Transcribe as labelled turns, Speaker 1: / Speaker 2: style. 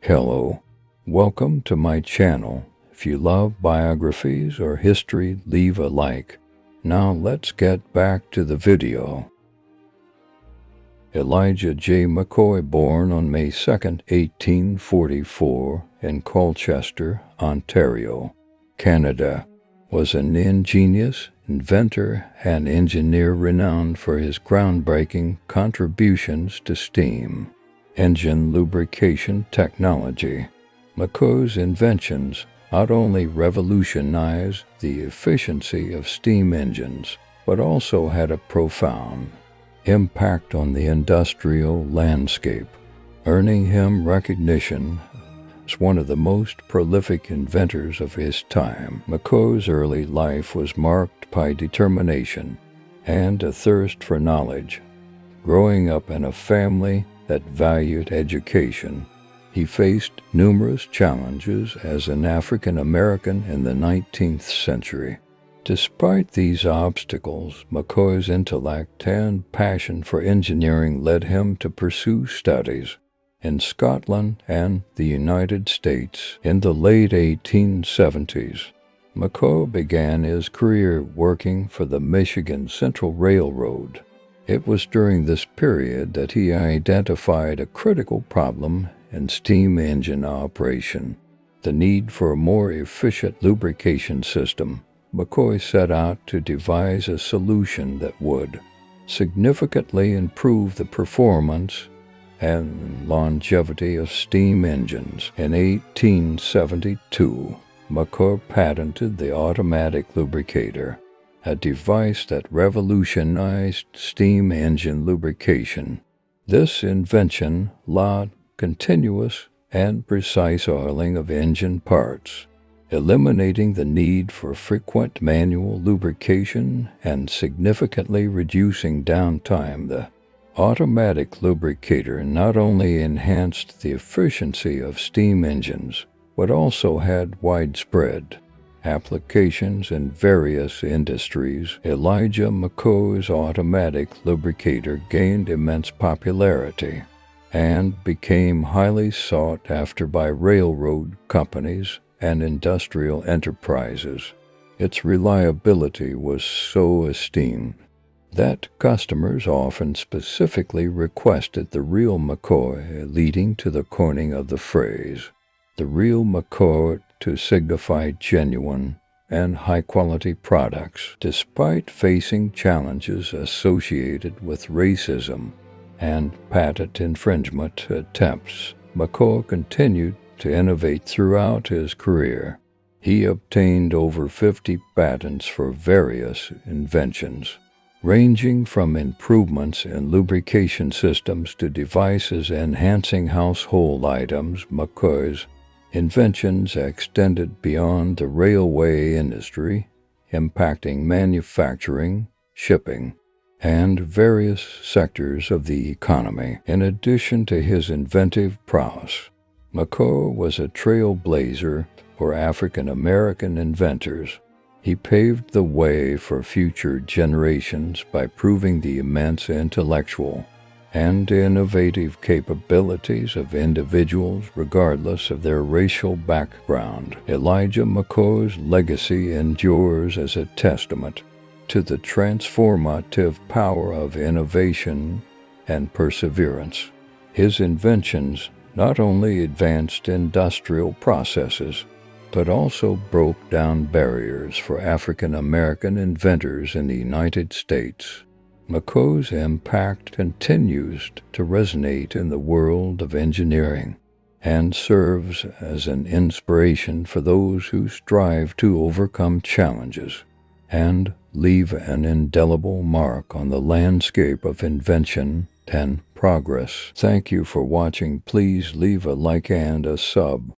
Speaker 1: Hello, welcome to my channel. If you love biographies or history, leave a like. Now let's get back to the video. Elijah J. McCoy, born on May 2, 1844, in Colchester, Ontario, Canada, was an ingenious inventor and engineer renowned for his groundbreaking contributions to steam engine lubrication technology. McCoy's inventions not only revolutionized the efficiency of steam engines, but also had a profound impact on the industrial landscape, earning him recognition as one of the most prolific inventors of his time. McCoy's early life was marked by determination and a thirst for knowledge. Growing up in a family that valued education, he faced numerous challenges as an African American in the 19th century. Despite these obstacles, McCoy's intellect and passion for engineering led him to pursue studies in Scotland and the United States in the late 1870s. McCoy began his career working for the Michigan Central Railroad. It was during this period that he identified a critical problem in steam engine operation, the need for a more efficient lubrication system McCoy set out to devise a solution that would significantly improve the performance and longevity of steam engines. In 1872, McCoy patented the automatic lubricator, a device that revolutionized steam engine lubrication. This invention allowed continuous and precise oiling of engine parts eliminating the need for frequent manual lubrication and significantly reducing downtime. The automatic lubricator not only enhanced the efficiency of steam engines, but also had widespread applications in various industries. Elijah McCoy's automatic lubricator gained immense popularity and became highly sought after by railroad companies and industrial enterprises. Its reliability was so esteemed that customers often specifically requested the real McCoy, leading to the coining of the phrase, the real McCoy to signify genuine and high quality products, despite facing challenges associated with racism and patent infringement attempts. McCoy continued to innovate throughout his career. He obtained over 50 patents for various inventions, ranging from improvements in lubrication systems to devices enhancing household items. McCoy's inventions extended beyond the railway industry, impacting manufacturing, shipping, and various sectors of the economy. In addition to his inventive prowess, McCoy was a trailblazer for African American inventors. He paved the way for future generations by proving the immense intellectual and innovative capabilities of individuals regardless of their racial background. Elijah McCoy's legacy endures as a testament to the transformative power of innovation and perseverance. His inventions not only advanced industrial processes, but also broke down barriers for African American inventors in the United States. McCoy's impact continues to resonate in the world of engineering and serves as an inspiration for those who strive to overcome challenges and leave an indelible mark on the landscape of invention and progress. Thank you for watching. Please leave a like and a sub.